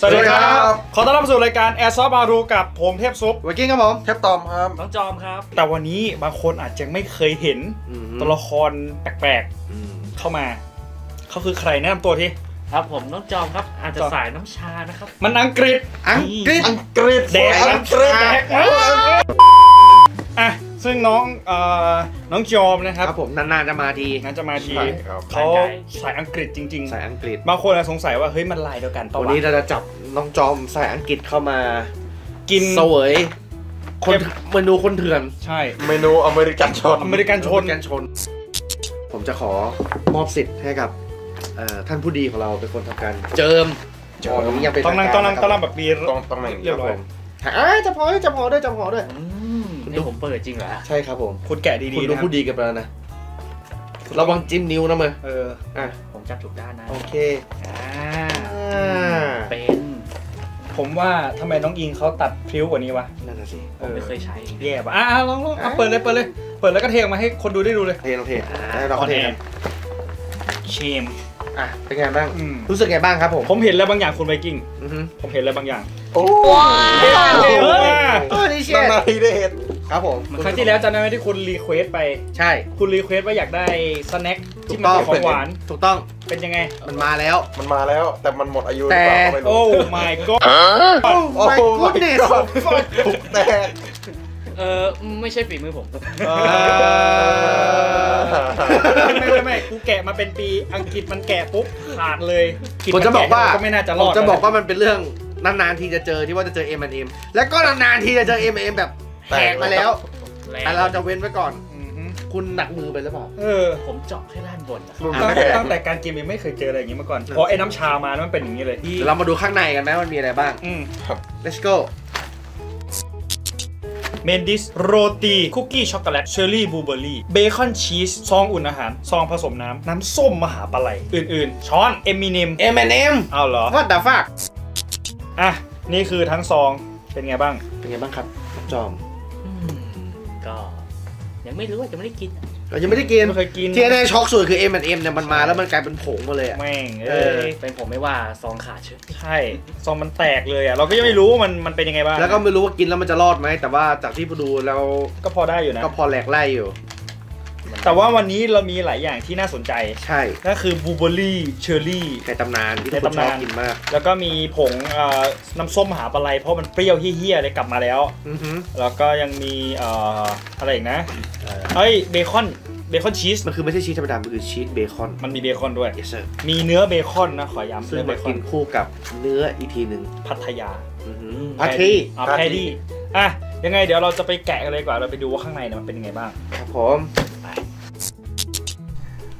สวัสดีครัสวัสดีครับบขอต้อนรับสู่รายการแอร์ซอฟบารูกับผมเทพซุปไวกิ้งครับผม เทปตอมครับ น้องจอมครับ แต่วันนี้บางคนอาจจะไม่เคยเห็นตัวละครแปลกๆเข้ามา เขาคือใครแนะนำตัวทีครับผมน้องจอมครับ อาจจะจอมสายน้ำชานะครับ มันอังกฤษ อังกฤษ อังกฤษแดกอันะงกฤษแดกนะ อะซึ่งน้องเอ่อน้องจอมนะคครัรับบผมนานๆจะมาทีงั้นจะมาทีใช่ครับ เขาสายอังกฤษจริงสายอังกฤษ ๆบางคนอาจสงสัยว่าเฮ้ยมันลายเดียวกันปะวันวะนี้เราจะจับน้องจอมสายอังกฤษเข้ามากิน เสวยคนเมนูคนเถื่อนใช่เมนูอเมริกันชนอเมริกันชน กันชน ผมจะขอมอบสิทธิ์ให้กับเอ่อท่านผู้ดีของเราเป็นคนทำการเจิมเจิมวันนี้ยังเป็นต้องนั่งทาต้องกานั่งรต้องนั่งแบบมี ต้องต้องนั่งเรียบร้อยอ่าจะพอด้วยจะพอด้วยจะพอด้วย อืม นี่ผมเปิดจริงเหรอใช่ครับผม คุณแกะดีคุณๆดูนะครับผู้ดีกันไปแล้วนะระวังจิ้มนิ้วนะมือเอออะผมจับถูกด้านนะโอเคอ่าอ่าเป็นผมว่าทำไมน้องอิงเขาตัดพริ้วกว่านี้วะนั่นน่ะสิผมไม่เคยใช้แย่ปะอะอะลองลองอะเปิดเลยเปิดเลย เปิดแล้วก็เทออกมาให้คนดูได้ดูเลยเทน้องเทให้เราเทกันเชมอะเป็นไงบ้าง อืมรู้สึกไงบ้างครับผมผมเห็นอะไรบางอย่างคุณไวกิ้ง อือฮึผมเห็นอะไรบางอย่าง โอ้เฮ้ยเฮ้ยเฮ้ยเออนี่เชียนานๆทีได้เห็น ครับผมครั้งที่แล้วจำได้ไหมที่คุณรีเควสไป ใช่ คุณรีเควสว่าอยากได้สแน็คถูที่กมันต้องเป็นของหวาน ถูกต้อง เป็นยังไง มันมาแล้ว มันมาแล้ว แต่มันหมดอายุหแต่รือเปล่าก็ไม่รู้โอ้ my god โอ้โอ้ my goodness ถูกแตกเออไม่ใช่ฝีมือผมครับเออไม่ไม่ไม่กูแกะมาเป็นปีอังกฤษมันแกะปุ๊บขาดเลยนผมจะบอกว่าก็ไม่น่าจะรผอมดจะบอกนว่ามันเป็นเรื่องนานๆทีจะเจอที่ว่าจะเจอ M&M แล้วก็นานๆทีจะเจอ M&M แบบ แหกมาแล้วแต่เราจะเว้นไว้ก่อน อือฮึคุณหนักมือไปหรือเปล่า เออผมเจาะแค่ด้านบนนะครับรุนตั้งแรแต่งตั้งแต่การกินยังไม่เคยเจออะไรอย่างนี้มาก่อนเพราะไอ้น้ำชามาแล้วมันเป็นอย่างนี้เลยเดี๋ยวเรามาดูข้างในกันไหมว่ามันมีอะไรบ้าง อืม let's go main dish โรตีคุกกี้ช็อกโกแลตเชอร์รี่บลูเบอร์รี่เบคอนชีสซองอุ่นอาหาร ซองผสมน้ำ น้ำส้มมหาปลาไหลอื่นๆ ช้อนเอมิเนม M M เอาเหรอ what the fuck อะ นี่คือทั้งซองเป็นไงบ้าง เป็นไงบ้างครับน้องจอมอืม ก็ยังไม่รู้ว่าจะไม่ได้กินเรายังไม่ได้กินไม่เคยกินที่แน่ๆช็อกสุดคือ M M เนี่ยมันมาแล้วมันกลายเป็นผงมาเลยอะแม่งเอเอ้อ ยเป็นผมไม่ว่าซองขาดเฉยใช่ซองมันแตกเลยอะ เราก็ยังไม่รู้ว่ามันมันเป็นยังไงบ้างแล้วก็ไม่รู้ว่ากินแล้วมันจะรอดไหม แต่ว่าจากที่ดูแล้วก็พอได้อยู่นะก็พอแหลกไล่อยู่ แต่ว่าวันนี้เรามีหลายอย่างที่น่าสนใจ ใช่ก็คือบลูเบอร์รี่เชอร์รี่ ในตำนานที่ในทุกคนชตำอบนานกินมาก แล้วก็มีผงเอ่อน้ำส้มมหาปลาไหลเพราะมันเปรี้ยวเฮี้ยๆเลยกลับมาแล้ว อือฮึแล้วก็ยังมีเอ่ออะไรอีกนะเอ้ยเบคอนเบคอนชีสมันคือไม่ใช่ชีสธรรมดา มันคือชีสเบคอน มันมีเบคอนด้วย yes sir มีเนื้อเบคอนนะขอย้ำซึ่งเนื้อเบมาคอกินนคู่กับเนื้ออีกทีหนึ่ง patty อือฮึ patty อะ pattyอะยังไงเดี๋ยวเราจะไปแกะกันเลยดีกว่าเราไปดูว่าข้างในเนี่ยมันเป็นยังไงบ้าง ครับผม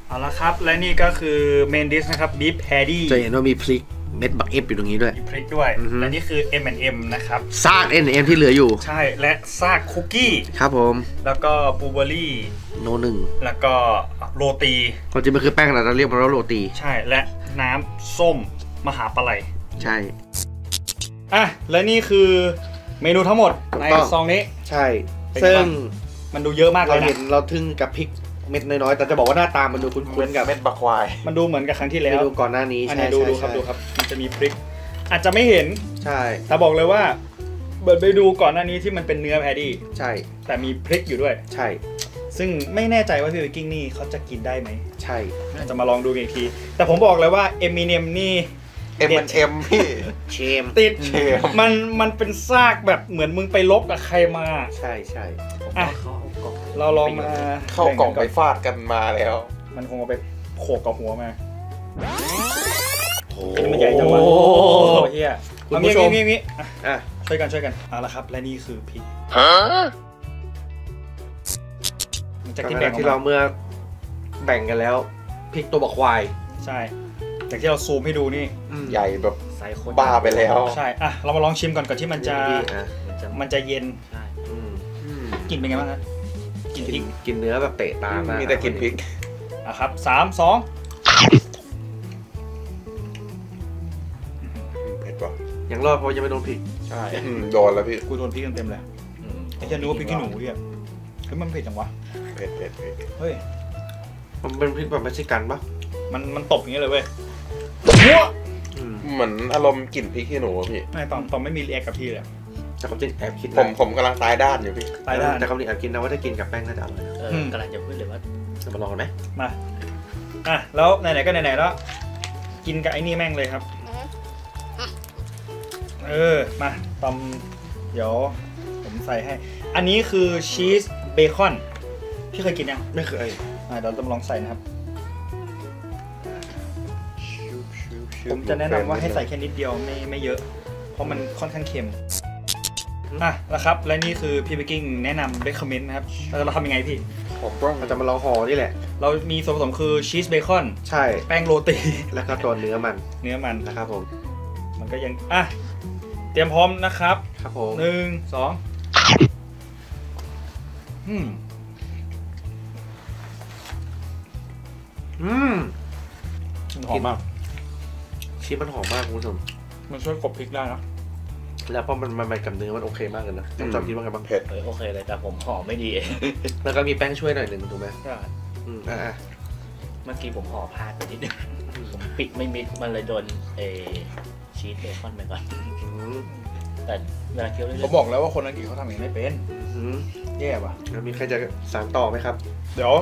เอาละครับ และนี่ก็คือ main dish นะครับ beef patty จะเห็นว่ามีพริกเม็ดบักเอฟอยู่ตรงนี้ด้วยมีพริกด้วยอือฮึและนี่คือ M&M นะครับซาก M&M ที่เหลืออยู่ ใช่และซากคุกกี้ครับผม แล้วก็บลูเบอร์รี่โนหนึ่งแล้วก็โรตีความจริงมันคือแป้งแต่เราเรียกมันว่าโรตี ใช่และน้ำส้มมหาปลาไหลใช่อะและนี่คือเมนูทั้งหมดถูกในต้องซองนี้ ใช่เป็นไงซึ่งบ้างมันดูเยอะมากเลเรายเห็นะนเราทึ่งกับพริก เม็ดน้อยๆแต่จะบอกว่าหน้าตามันดูคุ้นๆกับเม็ดบักควาย มันดูเหมือนกับครั้งที่เมแล้วนูก่อนหน้านี้อันใช่นี้ดูดูครับใช่ดูครับ มันจะมีพริก อาจจะไม่เห็น ใช่แต่บอกเลยว่าเบิร์ดไปดูก่อนหน้านี้ที่มันเป็นเนื้อแพดดี้ ใช่แต่มีพริกอยู่ด้วย ใช่ซึ่งไม่แน่ใจว่าพี่วิกกิ้งนี่เขาจะกินได้ไหมใช่จะมาลองดูกันอีกที แต่ผมบอกเลยว่าเอมิเนมนี่ เอ็มเอ็มพี่ เชมติดเชม มันมันเป็นซากแบบเหมือนมึงไปลบกับใครมา ใช่ใช่ผมอะว่าเขาเอากล่อง เราลองมาเข้ากล่องไปแบ่นฟาดกันมาแล้ว มันคงเอาไปโขกกับหัวมาโอ้อันนี้มันใหญ่จังวะโอ้โอ้เฮียคุณเอาผู้งี้ชมงี้งี้อะอะช่วยกันช่วยกันเอาละครับ และนี่คือพริกจากจากที่นั้แบ่งนออกที่เรามาเมื่อแบ่งกันแล้วพริกตัวบักควาย ใช่จากที่เราซูมให้ดูนี่ใหญ่แบบไซส์โคตรบ้าไปแล้ว ใช่อะเรามาลองชิมก่อนก่อนที่มันจะนี่อะมันจะมันจะเย็นใช่อืมกลิ่นเป็นไงบ้างครับ กลิ่นพกิรินกกินเนื้อแบบเตะตามากมีแต่กินพริก อะครับสามสองเผ็ดว่ะยังรอดเพราะยังไม่โดนพริกใช่อืมโดนแล้วพี่ กูโดนพริกเต็มๆเลยอืมไอ้เหี้ยนึกว่าพริกขี้หนูเฮียเฮ้ยมันเผ็ดจังวะเผ็ดเผ็ดเผ็ดเฮ้ยมันเป็นพริกแบบเม็กซิกันปะมันมันตบอย่างเงี้ยเลยเว้ยมั่วอืมเหมือนอารมณ์กลิ่นพริกขี้หนูอะพี่ ไม่ตอมตอมไม่มี react กับพี่เลย แต่ความจริงแอบคิดผมนะผมกำลังตายด้านอยู่พี่ตายได้แต่ความจริงแอบคิดนะว่าถ้ากินกับแป้งน่าจะอร่อยนะเอออืมกำลังจะพูดเลยว่าจะมาลองกันไหมมา อะ แล้วไหนๆก็ไหนๆแล้ว กินกับไอ้นี่แม่งเลยครับ เออ มาตอมเดี๋ยว ผมใส่ให้ อันนี้คือชีสเบคอน พี่เคยกินยัง ไม่เคยอะเดี๋ยวต้องลองใส่นะครับ ผมจะแนะนำว่าให้ใส่แค่นิดเดียวไม่ไม่เยอะ เพราะมันค่อนข้างเค็ม อะแล้วครับ และนี่คือพี่เบกกิ้งแนะนำ recommend นะครับแล้วเราทำยังไงพี่ผมต้องเราจะมาลองห่อนี่แหละ เรามีส่วนผสมคือชีสเบคอน ใช่ แป้งโรตี แล้วก็ตัวเนื้อมัน เนื้อมันนะครับผม มันก็ยัง อะ เตรียมพร้อมนะครับ ครับผมหนึ่งสองอืม อืมมันหอมมากชีสมันหอมมากคุณผู้ชม มันช่วยกลบพริกได้นะ แล้วพอมันมันมันกับเนื้อมันโอเคมากเลยนะจอมจอมคิดว่าไงบ้างเผ็ดเออโอเคเลยแต่ผมห่อไม่ดี แล้วก็มีแป้งช่วยหน่อยหนึ่งถูกไหมใช่อืมอ่าเมื่อกี้ผมห่อพลาดไปนิดนึงผมปิดไม่มิดมันเลยโดนเออชีสเบคอนไปก่อนอืมแต่เวลาเคี้ยวเรื่อยเขาบอกแล้วว่าคนอังกฤษเขาทำอย่างนี้ไม่เป็นอืมแย่ป่ะแล้วมีใครจะสานต่อไหมครับ เดี๋ยว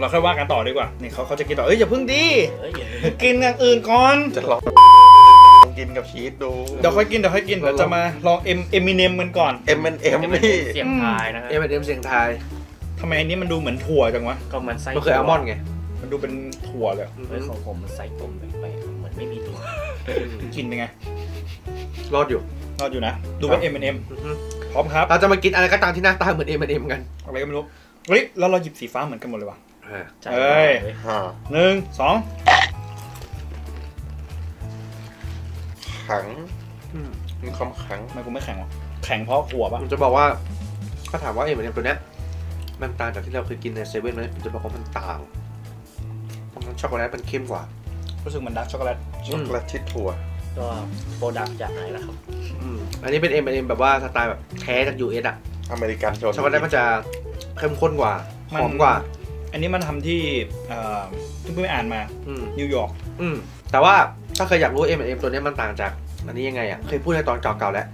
เราค่อยว่ากันต่อดีกว่านี่เขาเขาจะกินต่อเอ้ยอย่าเพิ่งดีๆเอ้ยอย่ากินอย่างอื่นก่อนจะลอง กินกับชีสดู เดี๋ยวค่อยกินเดี๋ยวค่อยกินเดี๋ยวจะมาลองเอ็มเอมิเนมกันก่อน เอ็มเอ็นเอ็มให้มันพี่เสียงทายนะครับเอ็มเอ็มเสียงไทายทำไมอันนี้มันดูเหมือนถั่วจังวะก็มันไส้มันคืออัลมอนด์ไงมันดูเป็นถั่วเลยเฮ้ยของผมมันไส้กลมแปลกๆเหมือนไม่มีตัวกินเป็นไงรอดอยู่รอดอยู่นะ ดูเป็น M&M อือฮึพร้อมครับเราจะมากินอะไรก็ตามที่หน้าตาเหมือน M&M กันอะไรก็ไม่รู้เฮ้ยแล้วเราหยิบสีฟ้าเหมือนกันหมดเลยว่ะอ่าใจเอ้ยเว้ยฮะหนึ่งสอง แข็งอืมมีความแข็งทำไมกูไม่แข็งวะแข็งเพราะหัวปะผมจะบอกว่า ถ้าถามว่า M&M ตัวเนี้ย มันต่างจากที่เราเคยกินในเซเว่นไหมผมจะบอกว่ามันต่างเพราะมันช็อกโกแลตมันเข้มกว่ารู้สึกเหมือน dark chocolate ช็อกโกแลตชิดถั่วก็ product จากไหนล่ะครับอืมอันนี้เป็น M&M แบบว่าสไตล์แบบแท้จาก US อะอเมริกันชนช็อกโกแลตมันจะเข้มข้นกว่าหอมกว่า อันนี้มันทำที่เอ่อที่เพิ่งไปอ่านมาอืมนิวยอร์กอืมแต่ว่า ถ้าเคยอยากรู้ M&M ตัวเนี้ยมันต่างจากอันนี้ยังไงอะเคยพูดในตอนเก่าๆแล้ว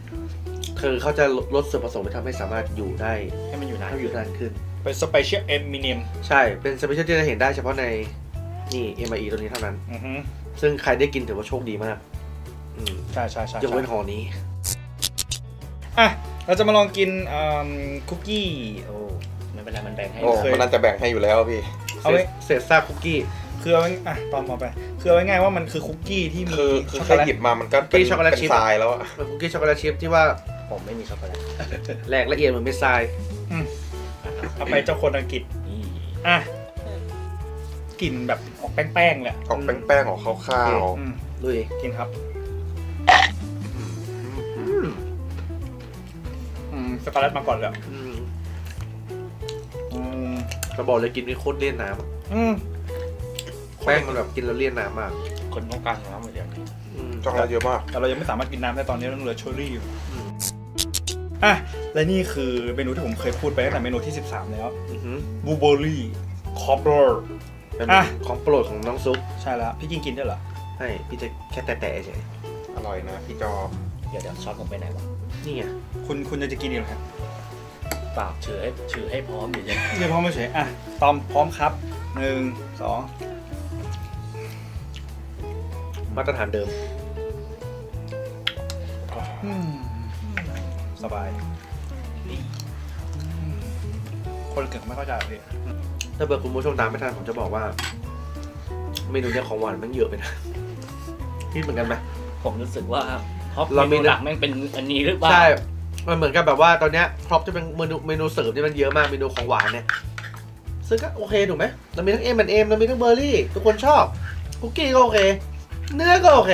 คือเขาจะลดส่วนผสมไปทำให้สามารถอยู่ได้ให้มันอยู่นานให้อยู่นานขึ้น เป็น special เอมิเนียมใช่ เป็น special ที่จะเห็นได้เฉพาะในนี่ MRE ตัวนี้เท่านั้น อือฮึซึ่งใครได้กินถือว่าโชคดีมากอืมใช่ใช่ใช่ยกเว้นใช่ห่อนี้ อะ เราจะมาลองกินอืมคุกกี้ โอ้ไม่เป็นไรมันแบ่งให้โอ้เคยมันน่าจะแบ่งให้อยู่แล้วพี่เอาไว้เศษซากคุกกี้ คือเอาไว้อะตอนมอไปคือเอาไว้ง่ายว่ามันคือคุกกี้ที่มีคือคือช็อกโกแค่แลตหยิบมามันก็เป็นพี่ช็อกโกแลตเป็นชิพทรายแล้วอะเป็นคุกกี้ช็อกโกแลตชิพที่ว่าผมไม่มีช็อกโกแลตแหลกละเอียดเหมือนเม็ดทรายเอาไปเจ้าคนอังกฤษนี่อะกลิ่นแบบออกแป้งๆเลยอะออกแป้งๆของข้าวข้าวอืมลุยกินครับ อืมอืมสกอตแลตมาก่อนเลยอะอืมอืมเราบอกเลยกินนี่โคตรเลี่ยนน้ำอะอืม แป้งมันแบบกินแล้วเลี่ยนน้ำมากคนต้องการน้ำเหมือนเดิมอืมช็อกโกแลตเยอะมาก แต่เรายังไม่สามารถกินน้ำได้ตอนนี้เราต้องเหลือเชอร์รี่อยู่อืมอะและนี่คือเมนูที่ผมเคยพูดไปตั้งแต่เมนูที่ 13 แล้วอือหือ blueberry cobbler เป็นอะของโปรดของน้องซุปใช่แล้วพี่กินกินได้ด้วยเหรอให้พี่จะแค่แตะๆเฉยอร่อยนะพี่จอเดี๋ยวเดี๋ยวช็อตผมไปไหนวะนี่ไงคุณคุณจะกินอีกเหรอครับเปล่าถือให้ถือให้พร้อมอยู่จะเรียกพร้อมไม่เฉยอะตอมพร้อมครับหนึ่งสอง มาตรฐานเดิมอืมสบายอืมคนเก่งไม่เข้าใจหรอกพี่ถ้าเบิดคุณผู้ชมตามไม่ทันผมจะบอกว่า เมนูเนี้ยของหวานมันเยอะไปนะคิดเหมือนกันไหม ผมรู้สึกว่าเพราะเรามีเมนูหลักแม่งเป็นอันนี้หรือเปล่าใช่ มันเหมือนกับแบบว่าตอนเนี้ยครอปจะเป็นเมนูเมนูเสริมที่มันเยอะมากเมนูของหวานเนี่ย ซึ่งก็โอเคถูกไหมเรามีทั้ง M&M เรามีทั้งเบอร์รี่ ทุกคนชอบ คุกกี้ก็โอเค เนื้อก็โอเค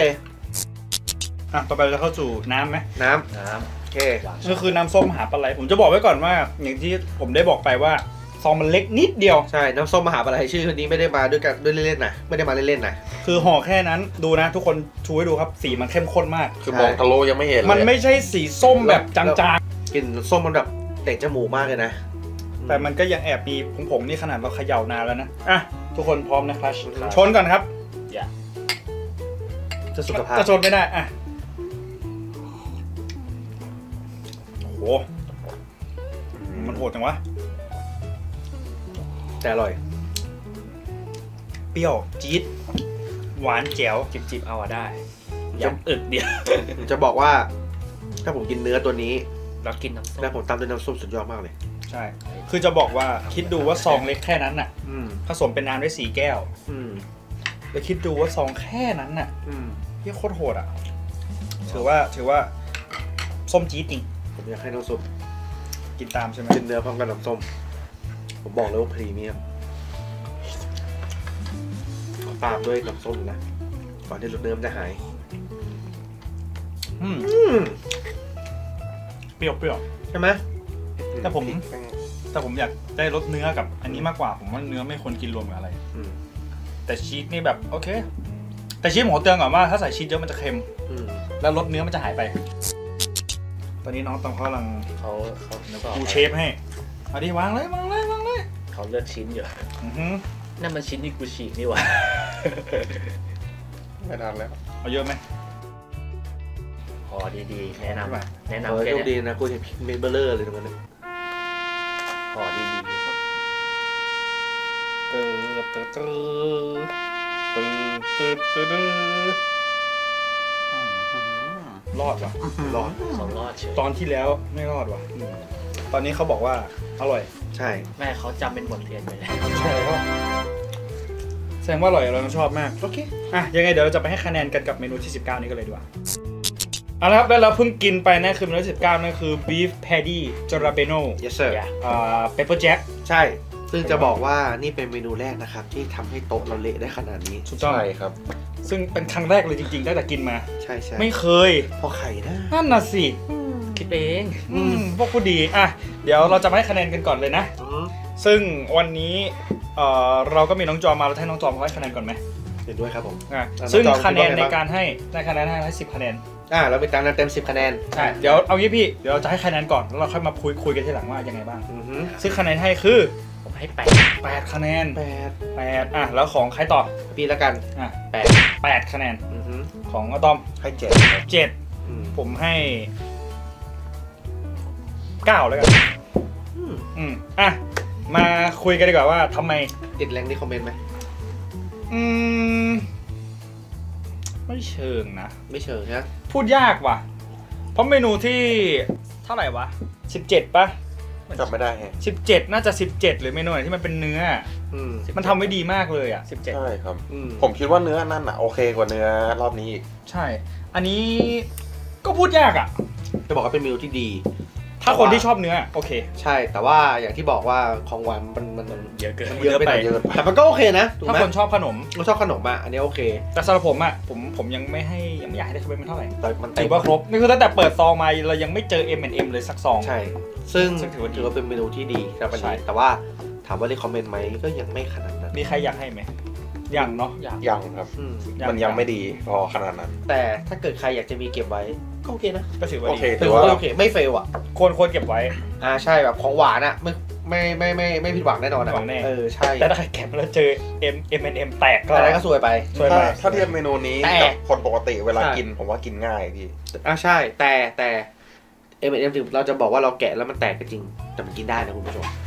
อะต่อไปเราจะเข้าสู่น้ำไหมน้ำโอเคน้ำหวานก็คือน้ำส้มมหาประลัยผมจะบอกไว้ก่อนว่า อย่างที่ผมได้บอกไปว่าซองมันเล็กนิดเดียวใช่น้ำส้มมหาประลัยชื่อคนนี้ไม่ได้มาด้วยกันด้วยเล่นๆนะไม่ได้มาเล่นๆนะคือห่อแค่นั้นดูนะ ทุกคนชูให้ดูครับสีมันเข้มข้นมาก คือมองทะลุยังไม่เห็นเลยมันไม่ใช่สีส้มแบบจางกลิ่นส้มมันแบบเตะจมูกมากเลยนะๆแต่มันก็ยังแอบมีผงผงๆนี่ขนาดเราเขย่านานแล้วนะอะทุกคนพร้อมนะครับครับชนก่อนครับอย่า จะสุขภาพจะชนไม่ได้อะโอ้โหมันโหดจังวะ แต่อร่อย เปรี้ยว จี๊ด หวานแจ๋วจิบจิบเอาอะได้ย้ำอึกเดียวผมจะบอกว่า ถ้าผมกินเนื้อตัวนี้ แล้วกินน้ำส้มแล้วผมตามด้วยน้ำส้มสุดยอดมากเลย ใช่ คือจะบอกว่าคิดดูว่าซองเล็กแค่นั้นน่ะอืมผสมเป็นน้ำได้สี่แก้วอืมแล้วคิดดูว่าซองแค่นั้นน่ะ อืม ที่โคตรโหดอะ ถือว่าถือว่าส้มจี๊ดจริง ผมอยากให้น้ำซุปกินตามใช่ไหมกินเนื้อพร้อมกับน้ำส้ม ผมบอกเลยว่าพรีเมียมขอตามด้วยน้ำส้มนะก่อนที่รสเนื้อมันจะหายอืมอืมเปรี้ยวเปรี้ยวใช่ไหมแต่ผม แต่ผมอยากได้รสเนื้อกับ อันนี้มากกว่า ผมว่าเนื้อไม่ควรกินรวมกับอะไรอืมแต่ชีสนี่แบบ โอเค แต่ชีสผมขอเตือนก่อนว่าถ้าใส่ชีสเยอะมันจะเค็ม อืมแล้วรสเนื้อมันจะหายไป ตอนนี้น้องตองเขากำลังเขาเขาแล้วก็กูเชฟให้เอาดิวางเลยวางเลยวางเลยเขาเลือกชิ้นอยู่อือหือนั่นมันชิ้นที่กูฉีกนี่หว่า ไม่ทันแล้ว เอาเยอะไหม พอดีๆ แนะนไม่ำแนะเออนำแค่โชคดีเนี้ยนะกูเห็นเมนเบอร์เลอร์เลยตรงนั้นนะพอดีเติร์ดเติร์ดเติร์ ดเติร์ดเติร์ดเติร์ดรอดว่ะร้อนๆเขารอดเฉยตอนที่แล้วไม่รอดว่ะ ตอนนี้เขาบอกว่าอร่อย ใช่แม่เขาจำเป็นบทเรียนไปแล้วใช่แล้วแสดงว่าอร่อยเราชอบมาก โอเค อะ ยังไงเดี๋ยวเราจะไปให้คะแนนกันกับเมนูที่ 19 นี้กันเลยดีกว่าเอาละครับแล้วเราเพิ่งกินไปนั่นคือเมนูที่19นั่นคือ beef patty jalapeno yes sir อย่าอ่า pepper jack ใช่ ซึ่งจะบอกว่านี่เป็นเมนูแรกนะครับ ที่ทำให้โต๊ะเราเละได้ขนาดนี้ถูกต้องใช่ครับ ซึ่งเป็นครั้งแรกเลยจริงๆตั้งแต่กินมา ใช่ใช่ไม่เคย พอไข่นะนั่นน่ะสิ คิดเองอืมพวกผู้ดีอะเดี๋ยวเราจะมาให้คะแนนกันก่อนเลยนะอืมซึ่งวันนี้เอ่อเราก็มีน้องจอมมาเราจะให้น้องจอมเขาให้คะแนนก่อนไหมเห็นด้วยครับผมอะอะซึ่งน้องจอมคะแนนคิดว่าไงในบ้างการให้ได้คะแนนให้ให้สิบคะแนนอ่าเราไปตามนั้นเต็ม10คะแนนใช่เดี๋ยวเอางี้พี่เดี๋ยวเราจะให้คะแนนก่อนแล้วเราค่อยมาคุยคุยกันทีหลังว่ายังไงบ้างอือฮึซึ่งคะแนนให้คือ ผมให้แปด8คะแนนแปด8อะแล้วของใครต่อพี่ละกันอะแปด8คะแนนอือฮึของอะตอมให้เจ็ด7อืมผมให้9แล้วกันอืมอืมอะมาคุยกันดีกว่าว่าทำไม ติดแรงที่คอมเมนต์ไหมอืม ไม่เชิงนะ ไม่เชิงนะพูดยากว่ะ เพราะเมนูที่เท่าไหร่วะ 17ปะ จำไม่ได้แฮะ17น่าจะ17หรือเมนูไหนที่มันเป็นเนื้ออืมมันทำไว้ดีมากเลยอะสิบเจ็ดใช่ครับ อืมผมคิดว่าเนื้อนั่นอะโอเคกว่าเนื้อรอบนี้อีก ใช่ อันนี้ก็พูดยากอะ จะบอกว่าเป็นเมนูที่ดี ถ้าคนที่ชอบเนื้อโอเค ใช่ แต่ว่าอย่างที่บอกว่าของหวานมันมันมันเยอะเกินมันเยอะไปเยอะแต่มันก็โอเคนะถูกถ้าไหมคนชอบขนมเราชอบขนมอะอันนี้โอเค แต่สำหรับผมอะผมผมยังไม่ให้ยังไม่อยากให้ได้คะแนนมันเท่าไหร่แต่มันเต็ถืมอว่าครบนี่คือตั้งแต่เปิดซองมาเรายังไม่เจอ M&M เลยสักซองใช่ซึ่งซึ่งถือว่าดีถือว่าเป็นเมนูที่ดีสำหรับวันใช่นี้แต่ว่าถามว่าได้คอมเมนต์ไหมก็ยังไม่ขนาดนั้นมีใครอยากให้ไหม ยังเนาะอยากยังครับ อืมมันยังไม่ดีพอขนาดนั้น แต่ถ้าเกิดใครอยากจะมีเก็บไว้ ก็โอเคนะก็ถือว่าโอดีเคถือว่าโอเค ไม่เฟลอะควรควรเก็บไว้ อ่าใช่แบบของหวานอะไม่ไม่ไม่ไม่ไม่ผิดหวังแน่นอนไม่อะหวังแน่เออใช่แต่ถ้าใครเก็บแล้วเจอ M M&M แตกก็อะไรก็ซวยไปช่วยไปถ้าถ้าเทียบเมนูนี้แต่กับคนปกติเวลาใช่กินผมว่ากินง่ายพี่อ่าใช่ แต่แต่เอ็มเอ็มถึงเราจะบอกว่าเราแกะแล้วมันแตกก็จริง แต่มันกินได้นะคุณผู้ชมใช่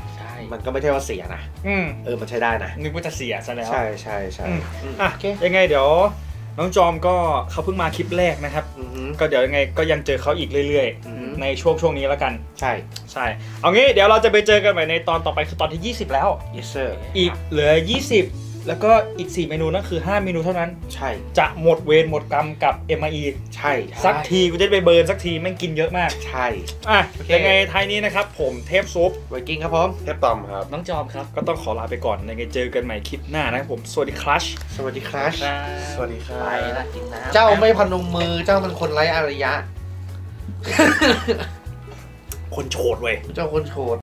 มันก็ไม่ใช่ว่าเสียนะอืมเออมันใช้ได้นะนึกว่าจะเสียซะแล้วใช่ใช่ใช่อืมอืมอะโอเคยังไงเดี๋ยวน้องจอมก็เขาเพิ่งมาคลิปแรกนะครับอือฮึก็เดี๋ยวยังไงก็ยังเจอเขาอีกเรื่อยอือฮึๆในช่วงช่วงนี้แล้วกัน ใช่ใช่เอางี้เดี๋ยวเราจะไปเจอกันใหม่ในตอนต่อไปคือตอนที่ 20 แล้ว yes sir อีกเหลือ 20 แล้วก็อีก 4 เมนูนั่นคือ 5 เมนูเท่านั้น ใช่ จะหมดเวรหมดกรรมกับ m อ e ใช่ สักทีกูจะได้ไปเบิร์นสักทีแม่งกินเยอะมาก ใช่ อะโอเคยังไงท้ายนี้นะครับ ผมเทพซุปไวกิ้งครับผมเทปตอมครับ น้องจอมครับ ก็ต้องขอลาไปก่อนยังไงเจอกันใหม่คลิปหน้านะครับผม สวัสดีครัช สวัสดีครับสวัสดีครัไปบละกินน้ำเจ้าไม่พนมมือ เจ้ามันคนไร้อารยะ คนโฉดเว้ย เจ้าคนโฉด